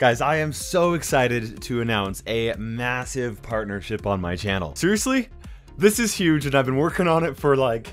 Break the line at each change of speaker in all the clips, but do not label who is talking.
Guys, I am so excited to announce a massive partnership on my channel. Seriously? This is huge and I've been working on it for like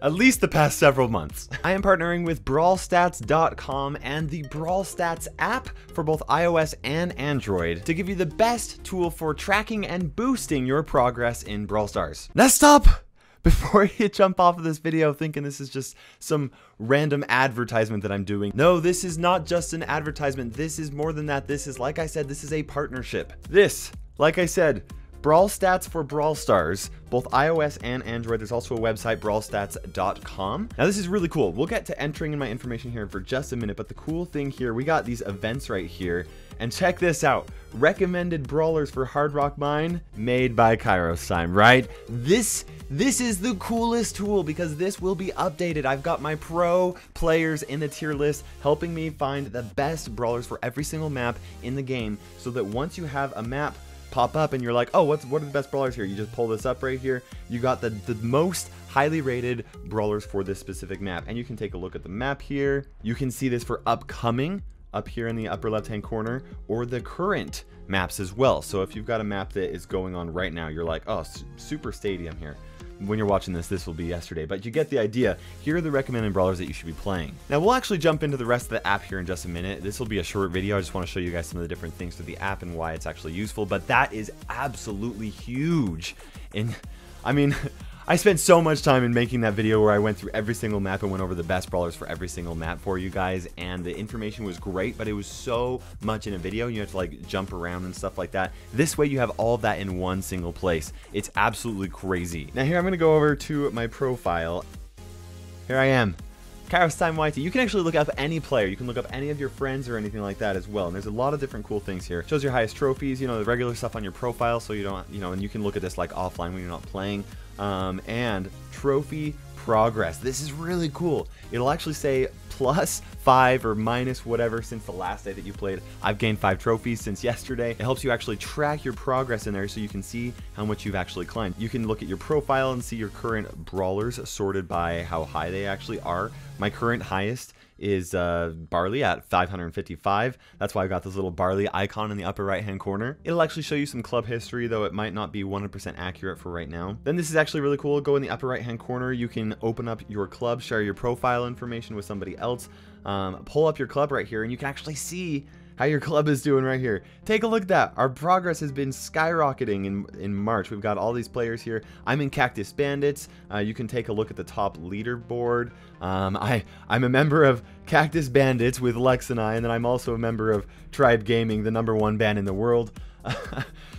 at least the past several months. I am partnering with brawlstats.com and the BrawlStats app for both iOS and Android to give you the best tool for tracking and boosting your progress in Brawl Stars. Now stop! before you jump off of this video thinking this is just some random advertisement that I'm doing. No, this is not just an advertisement. This is more than that. This is, like I said, this is a partnership. This, like I said, Brawl Stats for Brawl Stars, both iOS and Android. There's also a website, brawlstats.com. Now, this is really cool. We'll get to entering in my information here for just a minute, but the cool thing here, we got these events right here. And check this out. Recommended brawlers for Hard Rock Mine made by Kairos Time, right? This this is the coolest tool because this will be updated. I've got my pro players in the tier list helping me find the best brawlers for every single map in the game so that once you have a map pop up and you're like, oh, what's what are the best brawlers here? You just pull this up right here. You got the, the most highly rated brawlers for this specific map. And you can take a look at the map here. You can see this for upcoming up here in the upper left hand corner or the current maps as well. So if you've got a map that is going on right now, you're like, oh, super stadium here when you're watching this, this will be yesterday, but you get the idea. Here are the recommended brawlers that you should be playing. Now, we'll actually jump into the rest of the app here in just a minute. This will be a short video. I just want to show you guys some of the different things to the app and why it's actually useful, but that is absolutely huge. And I mean, I spent so much time in making that video where I went through every single map and went over the best brawlers for every single map for you guys, and the information was great, but it was so much in a video, you have to like jump around and stuff like that. This way you have all of that in one single place. It's absolutely crazy. Now here I'm going to go over to my profile. Here I am. Kairos Time YT. You can actually look up any player. You can look up any of your friends or anything like that as well. And there's a lot of different cool things here. Shows your highest trophies, you know, the regular stuff on your profile so you don't, you know, and you can look at this like offline when you're not playing um, and trophy progress. This is really cool. It'll actually say plus five or minus whatever since the last day that you played. I've gained five trophies since yesterday. It helps you actually track your progress in there so you can see how much you've actually climbed. You can look at your profile and see your current brawlers sorted by how high they actually are. My current highest is uh, Barley at 555. That's why I got this little Barley icon in the upper right hand corner. It'll actually show you some club history, though it might not be 100% accurate for right now. Then this is actually really cool. Go in the upper right hand corner. You can open up your club, share your profile information with somebody else, um, pull up your club right here, and you can actually see how your club is doing right here. Take a look at that. Our progress has been skyrocketing in, in March. We've got all these players here. I'm in Cactus Bandits. Uh, you can take a look at the top leaderboard. Um, I, I'm a member of Cactus Bandits with Lex and I, and then I'm also a member of Tribe Gaming, the number one band in the world.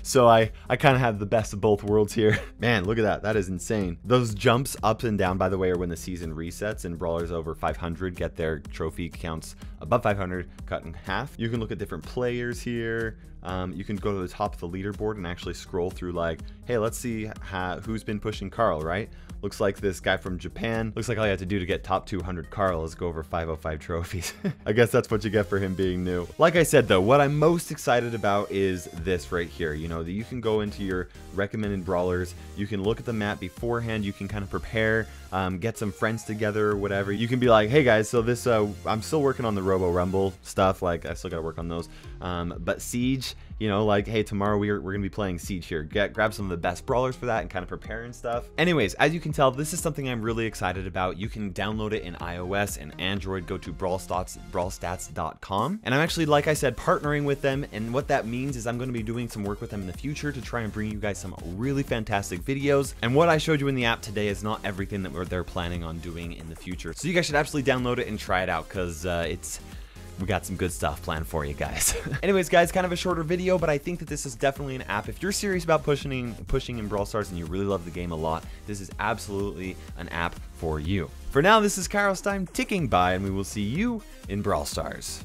so I, I kind of have the best of both worlds here. Man, look at that. That is insane. Those jumps up and down, by the way, are when the season resets and brawlers over 500 get their trophy counts above 500 cut in half. You can look at different players here. Um, you can go to the top of the leaderboard and actually scroll through like, hey, let's see how, who's been pushing Carl, right? Looks like this guy from Japan. Looks like all you have to do to get top 200 Carl is go over 505 trophies. I guess that's what you get for him being new. Like I said though, what I'm most excited about is this right here. You know, that you can go into your recommended brawlers, you can look at the map beforehand, you can kind of prepare, um, get some friends together whatever. You can be like, hey guys, so this, uh, I'm still working on the Robo Rumble stuff, like I still gotta work on those. Um, but Siege, you know, like, hey, tomorrow we're, we're gonna be playing Siege here. Get grab some of the best brawlers for that and kind of prepare and stuff. Anyways, as you can tell, this is something I'm really excited about. You can download it in iOS and Android. Go to brawlstats, brawlstats.com. And I'm actually, like I said, partnering with them. And what that means is I'm gonna be doing some work with in the future to try and bring you guys some really fantastic videos. And what I showed you in the app today is not everything that they're planning on doing in the future. So you guys should absolutely download it and try it out because uh, it's we got some good stuff planned for you guys. Anyways, guys, kind of a shorter video, but I think that this is definitely an app. If you're serious about pushing pushing in Brawl Stars and you really love the game a lot, this is absolutely an app for you. For now, this is Kairos Time ticking by, and we will see you in Brawl Stars.